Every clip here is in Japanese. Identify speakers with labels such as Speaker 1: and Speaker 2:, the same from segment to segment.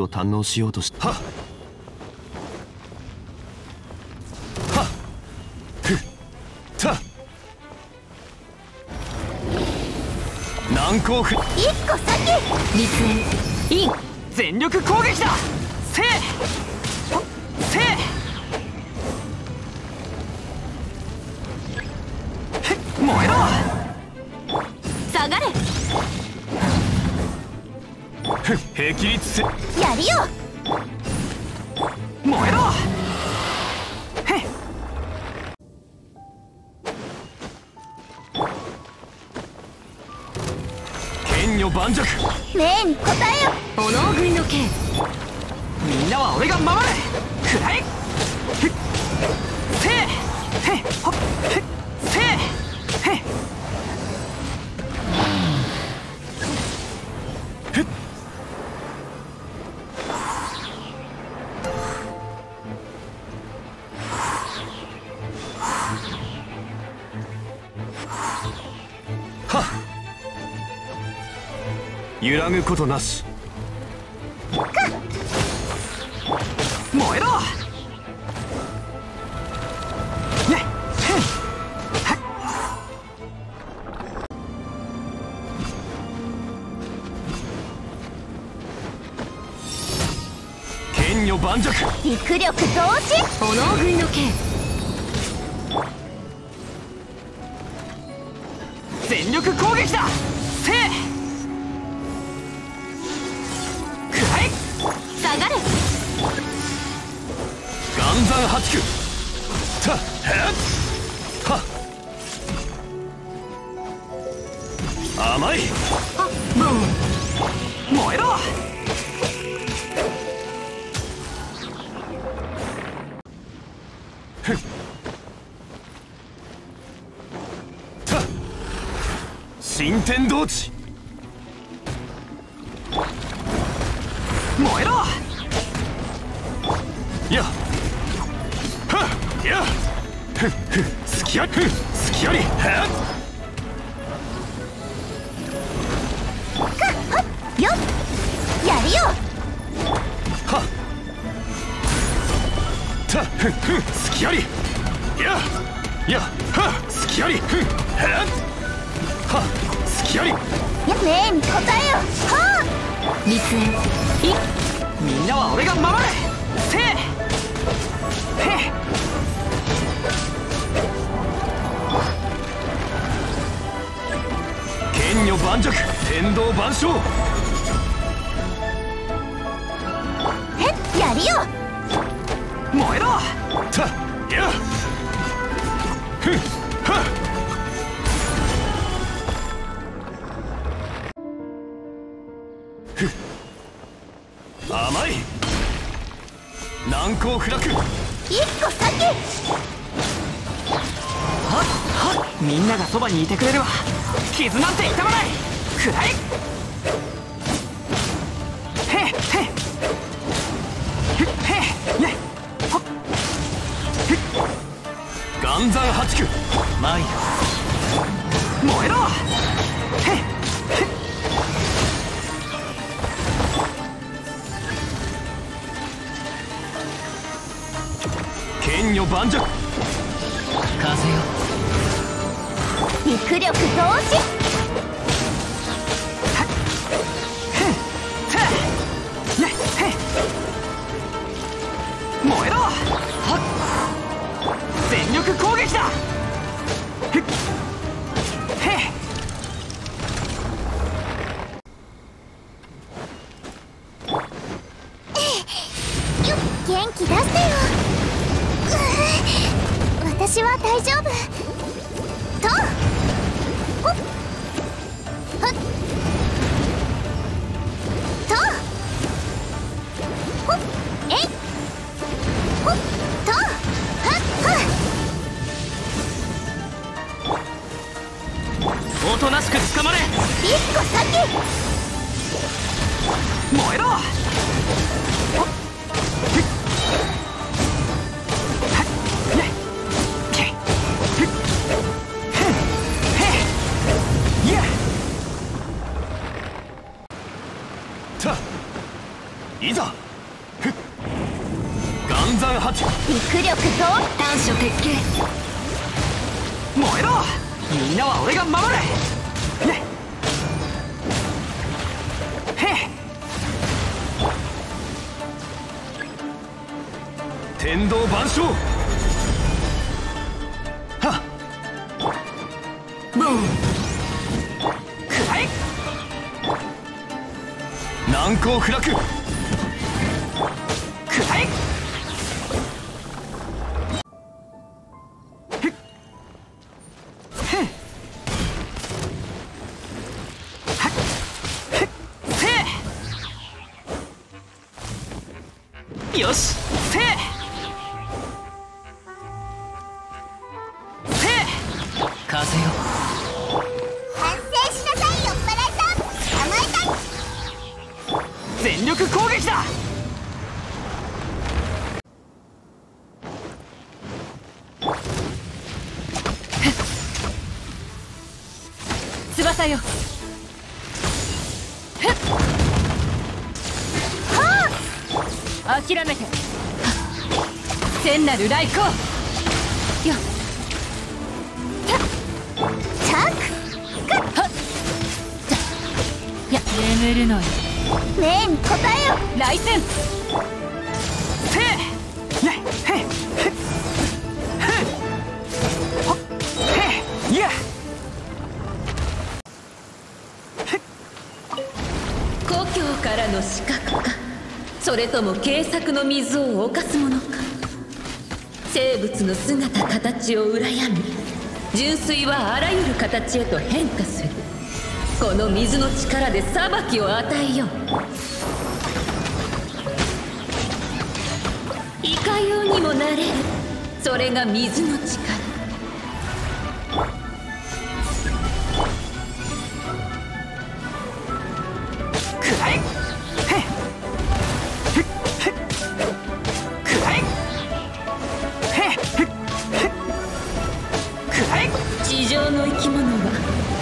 Speaker 1: を堪能しようとしはっ。はっ。ふっ。た難攻不
Speaker 2: 一個先
Speaker 3: 立縁イン全力攻撃だせいせい
Speaker 1: ふ霹靂せ
Speaker 2: やるよ。
Speaker 3: 燃えろ。
Speaker 1: 剣女盤石。
Speaker 2: 命に応えよ。
Speaker 3: 炎食いの剣。みんなは俺が守る。くらえへっせい。へっほっ。へっ
Speaker 1: 揺らぐことなし。
Speaker 3: 燃えろ！
Speaker 2: 力同時
Speaker 3: 炎食いの剣。全力攻撃だ
Speaker 1: 岩山八九たはっ。甘い。
Speaker 3: あブン燃えろ。
Speaker 1: たっ。新天道地ふっふっすきやり
Speaker 2: や
Speaker 1: やはっすきやりふっはっはっすきやり
Speaker 2: や命に応えよは
Speaker 3: 立縁いみんなは俺が守るせいへっ
Speaker 1: 剣女盤石天道万象
Speaker 2: あへっやるよ
Speaker 3: 燃えろ！
Speaker 1: たやふっはっ。ふっ。甘い。難攻不落。
Speaker 2: 一個先。
Speaker 3: はっはっ。みんながそばにいてくれるわ。傷なんて痛まない。くらえへっへっへっ
Speaker 1: 岩山八九参る。
Speaker 3: 燃えろ。へっ。へっ。
Speaker 1: 剣女盤石。風よ。
Speaker 2: 陸力同時
Speaker 1: 岩山八
Speaker 2: 肉力と
Speaker 3: 短所鉄拳。燃えろ。みんなは俺が守れ。ね。へ。っ
Speaker 1: 天道万象。はっ。
Speaker 3: ブーン。くらえ
Speaker 1: 難攻不落
Speaker 3: 風よ。
Speaker 2: 反省しなさい酔っ？払いさん捕まえたい
Speaker 3: 全力攻撃だ翼よ諦めて。千なる来光よ
Speaker 2: チャン
Speaker 3: や眠るのよ
Speaker 2: ねえに答えよ
Speaker 3: 来戦せねへへへへいや
Speaker 4: 故郷からの死角かそれ。とも軽作の水を犯すものか生物の姿形を羨み純粋はあらゆる形へと変化する。この水の力で裁きを与えよう。いかようにもなれる。それが水の力。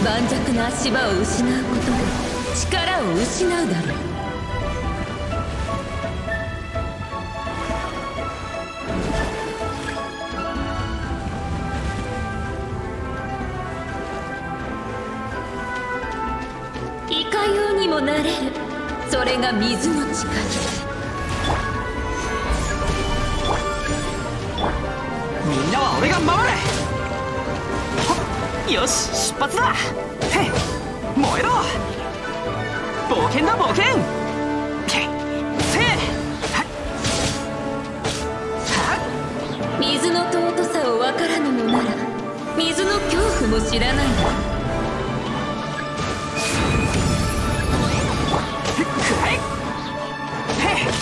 Speaker 4: 盤石な足場を失うことで力を失うだろう。いかようにもなれる。それが水の力。
Speaker 3: みんなは俺が守れよし出発だ。へっ燃えろ。冒険だ冒険。けせはっはっ。
Speaker 4: 水の尊さを分からぬのなら水の恐怖も知らないわ
Speaker 3: くらえへっ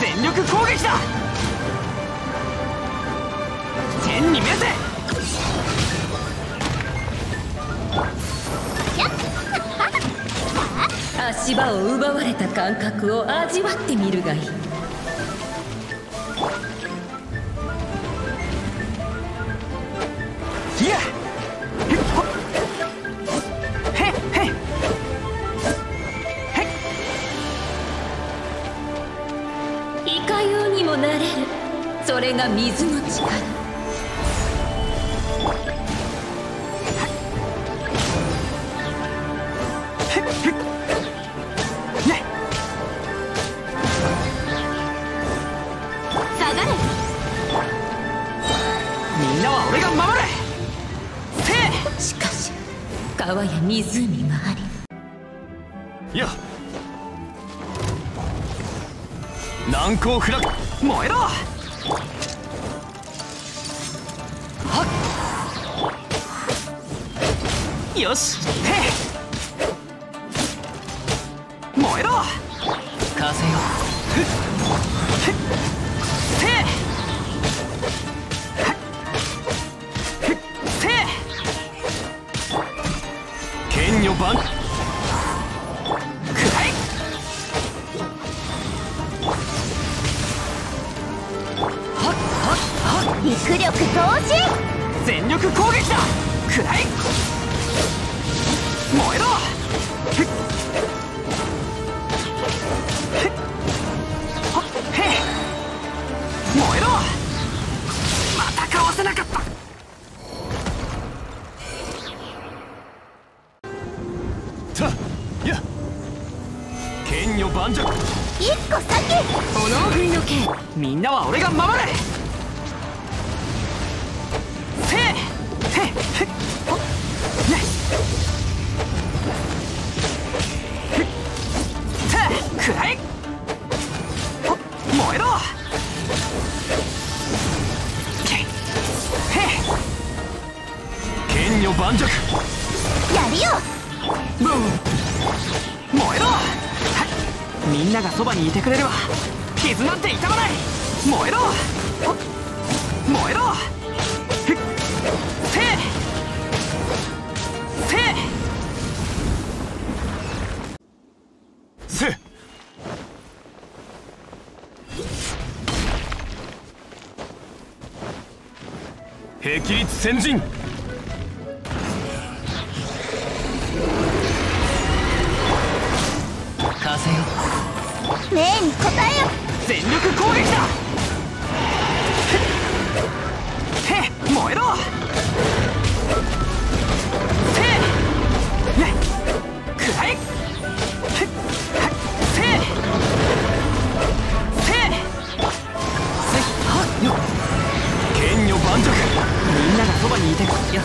Speaker 3: 全力攻撃だ。天に召
Speaker 4: 足場を奪われた感覚を味わってみるがいい。
Speaker 3: い
Speaker 4: かようにもなれる。それが水の力川や湖があり。
Speaker 1: や。難攻不落。
Speaker 3: 燃えろ。はっ。よし。へい。燃えろ。風よ。ふっ。ふっ。せ
Speaker 1: 剣女万
Speaker 3: くらえはっはっはっ。
Speaker 2: 肉力増進
Speaker 3: 全力攻撃だ。くらえ燃えろ
Speaker 4: 炎振りの剣
Speaker 3: みんなは俺が守れせへへほねふてくらい。ほ燃えろ。けへ
Speaker 1: 剣女盤石。
Speaker 2: やるよ。
Speaker 3: ブン燃えろ。はい。みんながそばにいてくれれば傷なんて痛まない。燃えろ。燃えろ。せせ。
Speaker 1: せ。霹靂先陣。
Speaker 3: 風よ
Speaker 2: 命に応えよ。
Speaker 3: 全力攻撃だ！へっ燃えろ！せいねくらい！へっはせいせいせいはっよ
Speaker 1: 剣女盤石
Speaker 3: みんながそばにいてくよ。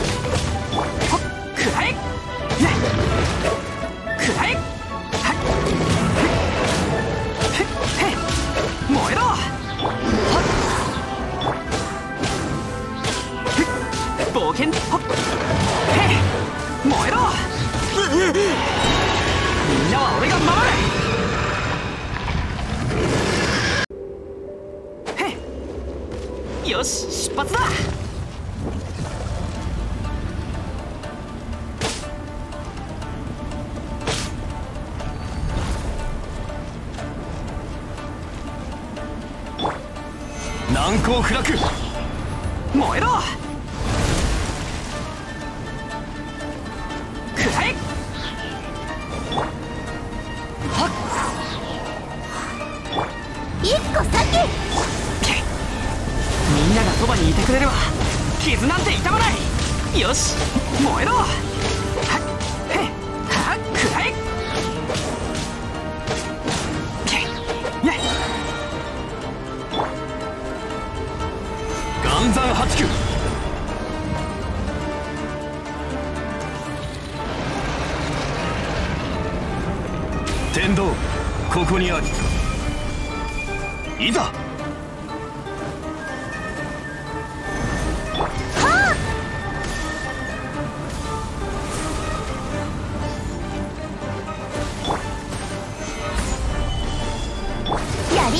Speaker 1: 難攻不落
Speaker 3: 燃えろ。くらい。はっ。
Speaker 2: 一個先。
Speaker 3: けみんながそばにいてくれれば傷なんて痛まない。よし燃えろ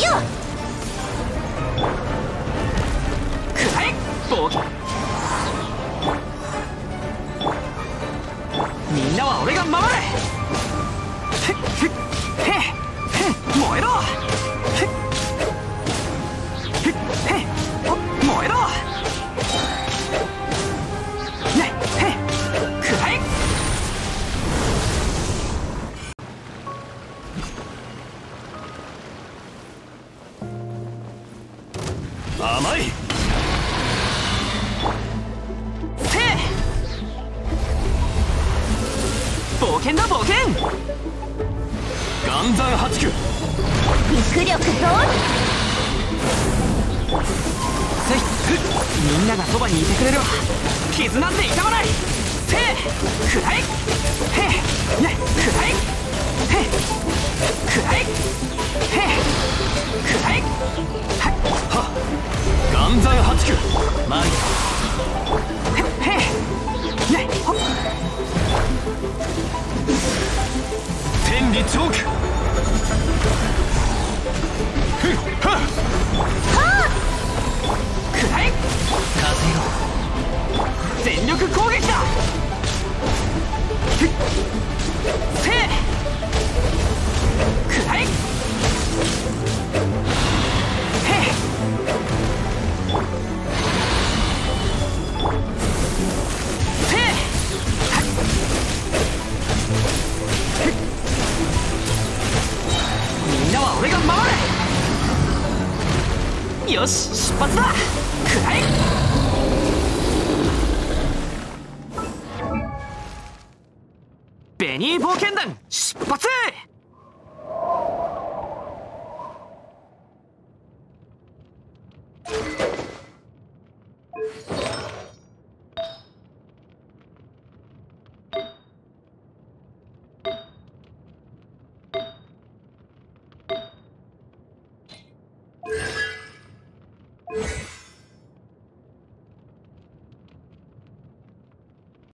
Speaker 2: やる
Speaker 1: 甘い。
Speaker 3: せい。冒険だ冒険。
Speaker 1: 岩山八九。
Speaker 2: 肉力通
Speaker 3: せい。みんながそばにいてくれれば傷なんて痛まない。せい。くらいニー冒険団出発